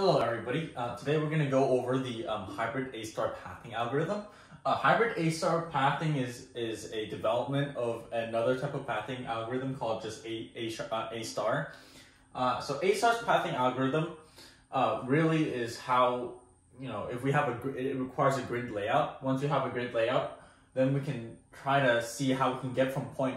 Hello everybody. Uh, today we're going to go over the um, hybrid A-star pathing algorithm. Uh, hybrid A-star pathing is, is a development of another type of pathing algorithm called just uh, A-star. Uh, so A-star's pathing algorithm uh, really is how, you know, if we have a, it requires a grid layout. Once we have a grid layout, then we can try to see how we can get from point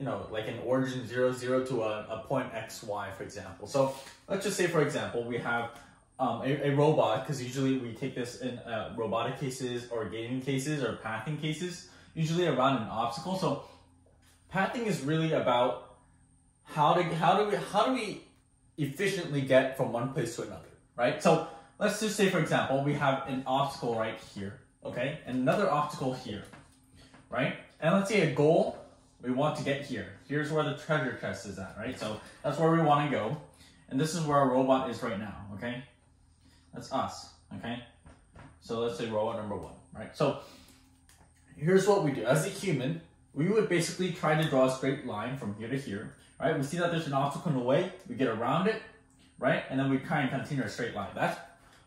you know, like an origin 0, 0 to a, a point x, y, for example. So let's just say, for example, we have um, a, a, robot, because usually we take this in uh, robotic cases or gaming cases or pathing cases, usually around an obstacle. So pathing is really about how to how do we how do we efficiently get from one place to another, right? So let's just say, for example, we have an obstacle right here, okay, and another obstacle here, right? And let's say a goal we want to get here. Here's where the treasure chest is at, right? So that's where we want to go. And this is where our robot is right now, okay? That's us, okay? So let's say robot number one, right? So here's what we do. As a human, we would basically try to draw a straight line from here to here, right? We see that there's an obstacle in the way, we get around it, right? And then we try and continue a straight line. That's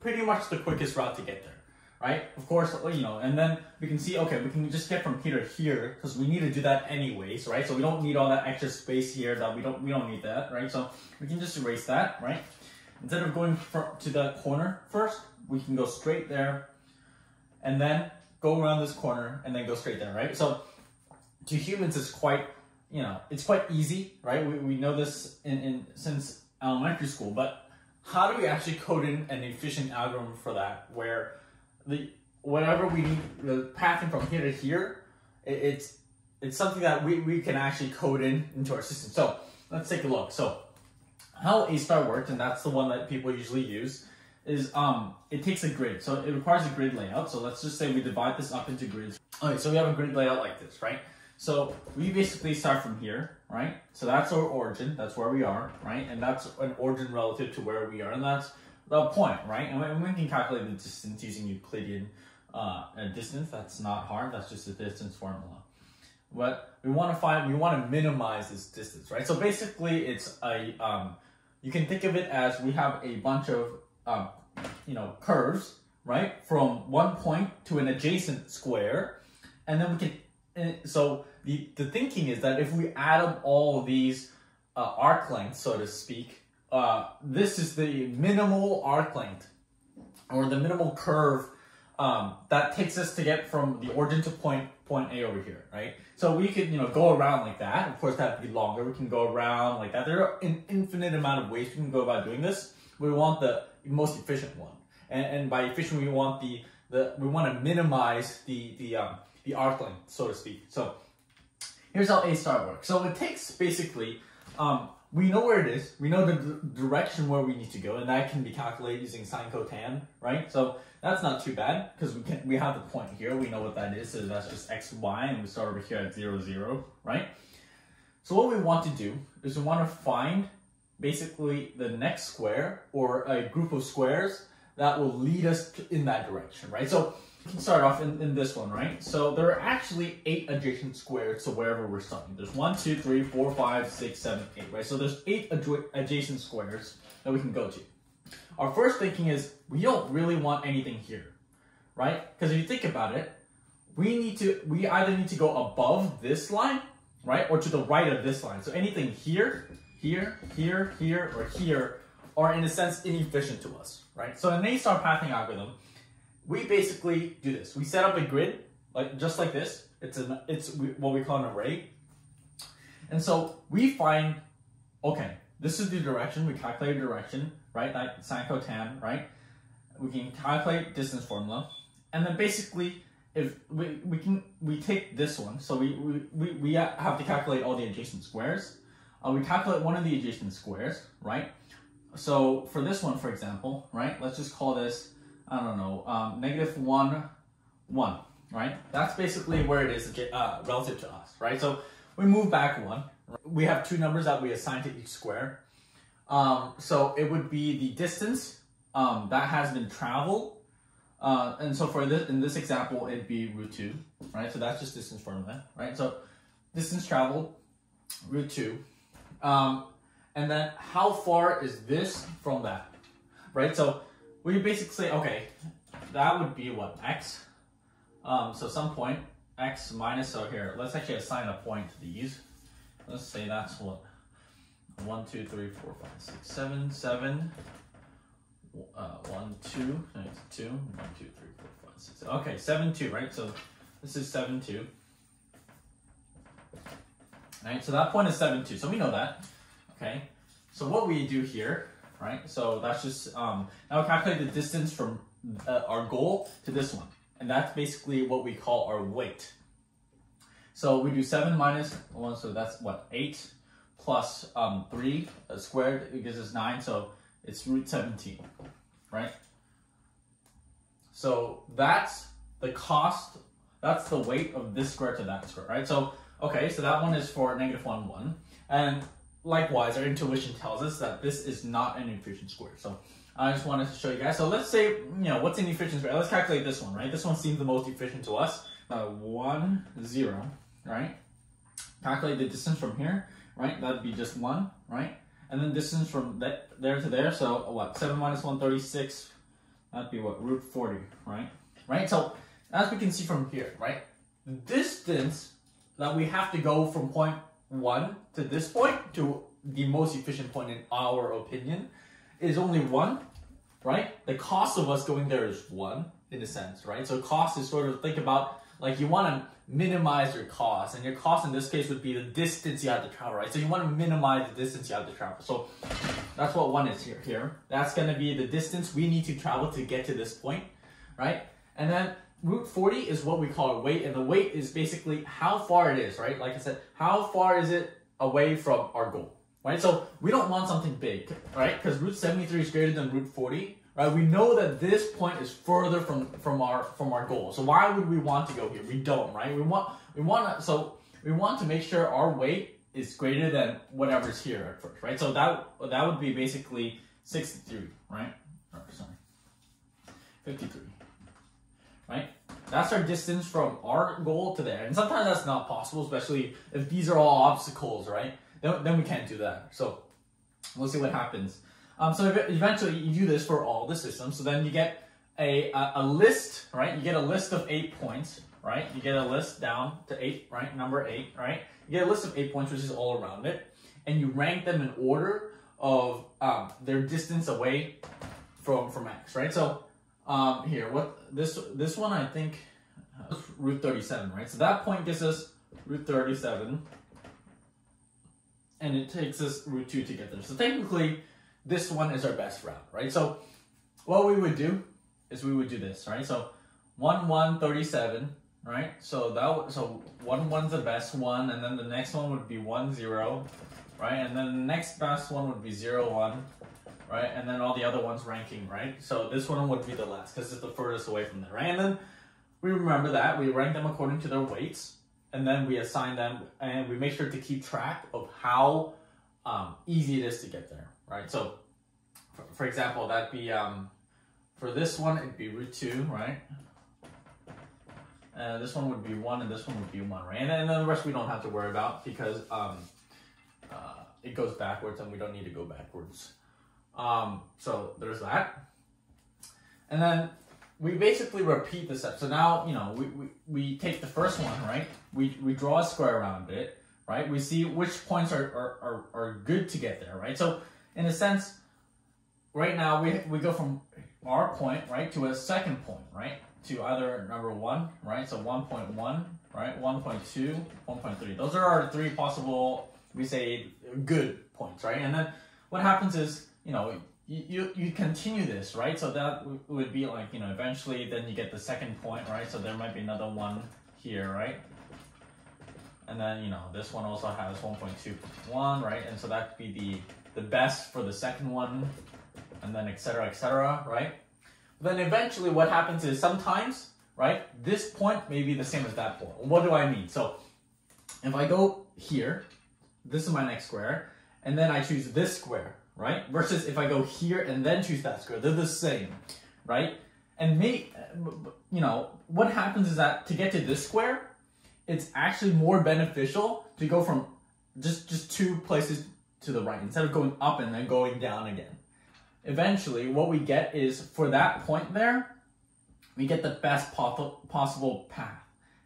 pretty much the quickest route to get there right? Of course, you know, and then we can see, okay, we can just get from here to here because we need to do that anyways, right? So we don't need all that extra space here that we don't, we don't need that, right? So we can just erase that, right? Instead of going to the corner first, we can go straight there and then go around this corner and then go straight there, right? So to humans, it's quite, you know, it's quite easy, right? We, we know this in, in since elementary school, but how do we actually code in an efficient algorithm for that where the whatever we need the pathing from here to here, it, it's it's something that we, we can actually code in into our system. So let's take a look. So how A star worked, and that's the one that people usually use, is um it takes a grid. So it requires a grid layout. So let's just say we divide this up into grids. All right, so we have a grid layout like this, right? So we basically start from here, right? So that's our origin, that's where we are, right? And that's an origin relative to where we are, and that's the point, right? And we can calculate the distance using Euclidean uh, distance. That's not hard. That's just a distance formula. But we want to find, we want to minimize this distance, right? So basically, it's a, um, you can think of it as we have a bunch of, um, you know, curves, right? From one point to an adjacent square, and then we can. So the the thinking is that if we add up all these uh, arc lengths, so to speak, uh, this is the minimal arc length or the minimal curve um, that takes us to get from the origin to point point A over here, right? So we could, you know, go around like that. Of course, that would be longer. We can go around like that. There are an infinite amount of ways we can go about doing this. We want the most efficient one, and, and by efficient, we want the the we want to minimize the the um, the arc length, so to speak. So here's how A star works. So it takes basically um, we know where it is. We know the direction where we need to go, and that can be calculated using sine cotan, right? So that's not too bad because we can we have the point here. We know what that is. So that's just x, y, and we start over here at zero, zero, right? So what we want to do is we want to find basically the next square or a group of squares that will lead us in that direction, right? So we can start off in, in this one, right? So there are actually eight adjacent squares to wherever we're starting. There's one, two, three, four, five, six, seven, eight, right? So there's eight adjacent squares that we can go to. Our first thinking is we don't really want anything here, right? Because if you think about it, we need to, we either need to go above this line, right? Or to the right of this line. So anything here, here, here, here, or here are in a sense inefficient to us, right? So in A-star pathing algorithm, we basically do this. We set up a grid, like just like this. It's an it's what we call an array. And so we find, okay, this is the direction. We calculate direction, right? Like sine cotan, right? We can calculate distance formula, and then basically, if we, we can we take this one, so we we, we, we have to calculate all the adjacent squares. Uh, we calculate one of the adjacent squares, right? So for this one, for example, right? Let's just call this I don't know, um, negative 1, 1, right? That's basically where it is uh, relative to us, right? So we move back 1. We have two numbers that we assign to each square. Um, so it would be the distance um, that has been traveled. Uh, and so for this, in this example, it'd be root 2, right? So that's just distance formula, right? So distance traveled, root 2. Um, and then how far is this from that, right? So we basically say, okay, that would be what, x? Um, so some point, x minus, so here, let's actually assign a point to these. Let's say that's what, 1, 2, 3, 4, 5, 6, 7, 7, uh, 1, 2, 2, 1, 2, 3, 4, 5, 6, okay, 7, 2, right? So this is 7, 2. Right, so that point is 7, 2, so we know that, okay? So what we do here, right? So that's just, um, now calculate the distance from uh, our goal to this one. And that's basically what we call our weight. So we do 7 minus 1, so that's what, 8 plus um, 3 uh, squared, gives us 9, so it's root 17, right? So that's the cost, that's the weight of this square to that square, right? So, okay, so that one is for negative 1, 1. And likewise, our intuition tells us that this is not an efficient square. So I just wanted to show you guys. So let's say, you know, what's an efficient square? Let's calculate this one, right? This one seems the most efficient to us. Uh, 1, 0, right? Calculate the distance from here, right? That'd be just 1, right? And then distance from that, there to there, so what? 7 minus 1, 36. That'd be what? Root 40, right? Right? So as we can see from here, right? The distance that we have to go from point 1 to this point to the most efficient point in our opinion is only 1, right? The cost of us going there is 1 in a sense, right? So cost is sort of think about like you want to minimize your cost and your cost in this case would be the distance you have to travel right? So you want to minimize the distance you have to travel. So that's what one is here here. That's going to be the distance we need to travel to get to this point right? And then root 40 is what we call a weight and the weight is basically how far it is right? Like i said how far is it away from our goal right? So we don't want something big right? Because root 73 is greater than root 40 right? We know that this point is further from from our from our goal. So why would we want to go here? We don't, right? We want we want to so we want to make sure our weight is greater than whatever's here at first, right? So that that would be basically 63, right? Or, sorry, 53, right? That's our distance from our goal to there. And sometimes that's not possible, especially if these are all obstacles, right? Then, then we can't do that. So we'll see what happens. Um, so eventually you do this for all the systems. So then you get a, a, a, list, right? You get a list of eight points, right? You get a list down to eight, right? Number eight, right? You get a list of eight points, which is all around it. And you rank them in order of um, their distance away from, from X, right? So um, here, what this this one I think uh, root 37, right? So that point gives us root 37. And it takes us root 2 to get there. So technically, this one is our best route, right? So what we would do is we would do this, right? So 1, 1, 37, right? So that so 1, 1's the best one, and then the next one would be 1, 0, right? And then the next best one would be 0, 1, right? And then all the other ones ranking, right? So this one would be the last because it's the furthest away from there, right? And then we remember that, we rank them according to their weights, and then we assign them, and we make sure to keep track of how um, easy it is to get there, right? So, for, example, that'd be, um, for this one, it'd be root 2, right? Uh, this one would be 1, and this one would be 1, right? And then, and then the rest we don't have to worry about because um, uh, it goes backwards and we don't need to go backwards. Um, so there's that. And then we basically repeat the step. So now, you know, we, we, we take the first one, right? We, we draw a square around it right? We see which points are, are, are, are good to get there, right? So in a sense, right now we, we go from our point, right, to a second point, right? To either number one, right? So 1.1, right? 1.2, 1.3. Those are our three possible, we say, good points, right? And then what happens is, you know, you, you, you continue this, right? So that would be like, you know, eventually then you get the second point, right? So there might be another one here, right? And then, you know, this one also has 1.21, right? And so that could be the, the best for the second one, and then etc. etc. right? Then eventually what happens is sometimes, right, this point may be the same as that point. What do I mean? So if I go here, this is my next square, and then I choose this square, right? Versus if I go here and then choose that square, they're the same, right? And me, you know, what happens is that to get to this square, it's actually more beneficial to go from just just two places to the right instead of going up and then going down again. eventually what we get is for that point there, we get the best possible path.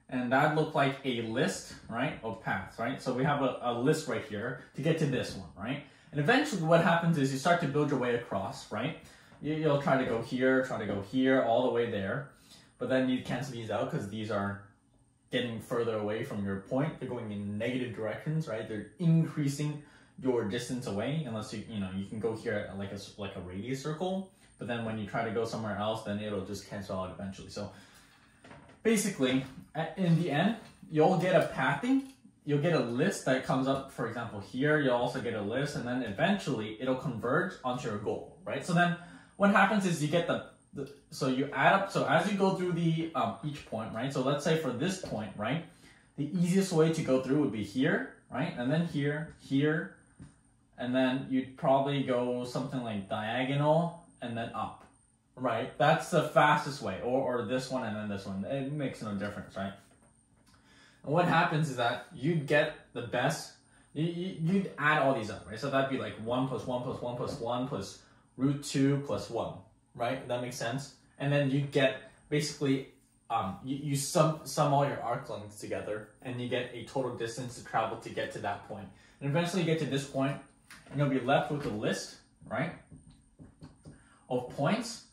And that looked like a list, right, of paths, right? So we have a, a list right here to get to this one, right? And eventually what happens is you start to build your way across, right? You, you'll try to go here, try to go here, all the way there. But then you cancel these out because these are getting further away from your point. They're going in negative directions, right? They're increasing your distance away unless you, you know, you can go here like a, like a radius circle but then when you try to go somewhere else, then it'll just cancel out eventually. So basically, in the end, you'll get a pathing, you'll get a list that comes up, for example, here, you'll also get a list, and then eventually it'll converge onto your goal, right? So then what happens is you get the, the so you add up, so as you go through the um, each point, right? So let's say for this point, right? The easiest way to go through would be here, right? And then here, here, and then you'd probably go something like diagonal and then up, right? That's the fastest way, or, or this one and then this one. It makes no difference, right? And what happens is that you'd get the best, you, you, you'd add all these up, right? So that'd be like 1 plus 1 plus 1 plus 1 plus root 2 plus 1, right? That makes sense? And then you get basically, um, you, you sum, sum all your arc lengths together and you get a total distance to travel to get to that point. And eventually you get to this point and you'll be left with a list, right? of points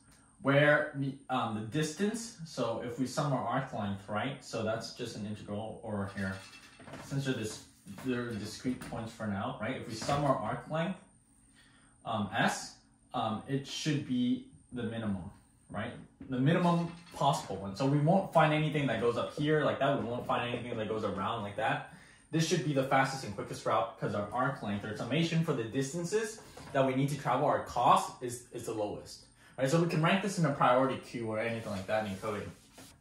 where um, the distance, so if we sum our arc length, right? So that's just an integral over here. Since they're, this, they're discrete points for now, right? If we sum our arc length, um, S, um, it should be the minimum, right? The minimum possible one. So we won't find anything that goes up here like that. We won't find anything that goes around like that. This should be the fastest and quickest route because our arc length, our summation for the distances that we need to travel, our cost is, is the lowest. Right? So we can rank this in a priority queue or anything like that in coding.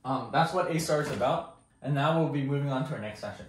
Um, that's what A star is about. And now we'll be moving on to our next session.